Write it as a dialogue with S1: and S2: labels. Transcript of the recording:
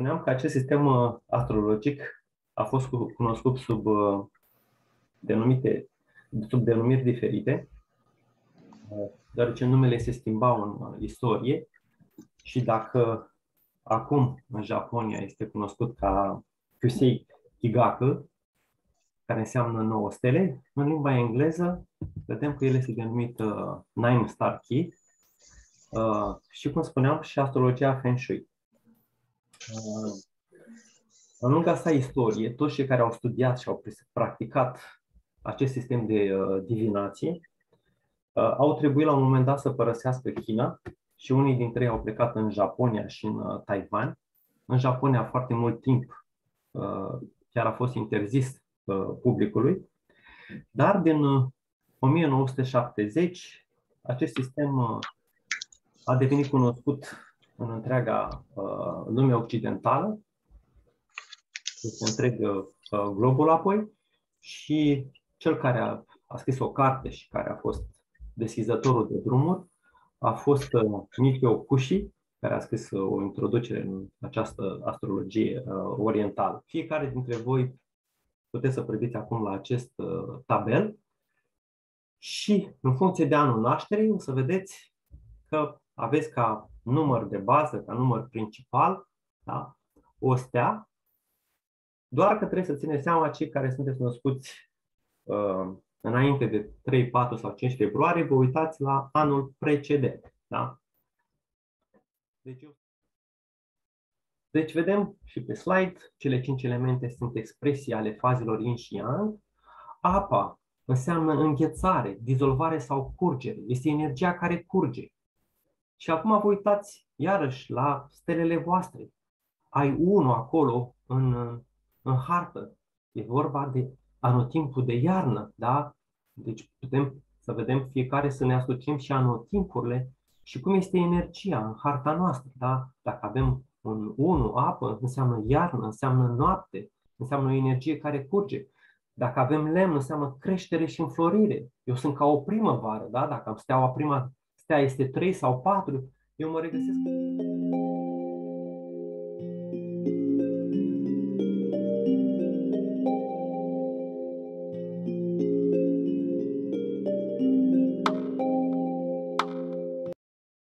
S1: spuneam că acest sistem uh, astrologic a fost cunoscut sub uh, denumite, sub denumiri diferite, uh, deoarece numele se schimbau în istorie și dacă acum în Japonia este cunoscut ca Kusei Kigaku, care înseamnă 9 stele, în limba engleză vedem că el este denumit uh, Nine Star Key uh, și, cum spuneam, și astrologia Feng Shui. Uh, în lunga sa istorie, toți cei care au studiat și au practicat acest sistem de uh, divinație uh, au trebuit la un moment dat să părăsească China și unii dintre ei au plecat în Japonia și în uh, Taiwan. În Japonia foarte mult timp uh, chiar a fost interzis uh, publicului, dar din uh, 1970 acest sistem uh, a devenit cunoscut în întreaga uh, lume occidentală, este întreg uh, globul apoi, și cel care a, a scris o carte și care a fost deschizătorul de drumuri a fost uh, Mikio Kushi, care a scris uh, o introducere în această astrologie uh, orientală. Fiecare dintre voi puteți să priviți acum la acest uh, tabel. Și în funcție de anul nașterii o să vedeți că aveți ca număr de bază, ca număr principal, da? o stea, doar că trebuie să țineți seama cei care sunteți născuți uh, înainte de 3, 4 sau 5 februarie, vă uitați la anul precedent. Da? Deci, eu... deci vedem și pe slide, cele cinci elemente sunt expresii ale fazelor yin și yang. Apa înseamnă înghețare, dizolvare sau curgere. Este energia care curge. Și acum vă uitați iarăși la stelele voastre. Ai unul acolo în, în hartă. E vorba de anotimpul de iarnă, da? Deci putem să vedem fiecare să ne asociem și anotimpurile și cum este energia în harta noastră, da? Dacă avem un 1, apă, înseamnă iarnă, înseamnă noapte, înseamnă o energie care curge. Dacă avem lemn, înseamnă creștere și înflorire. Eu sunt ca o primăvară, da? Dacă am steaua prima stea este 3 sau 4, eu mă regăsesc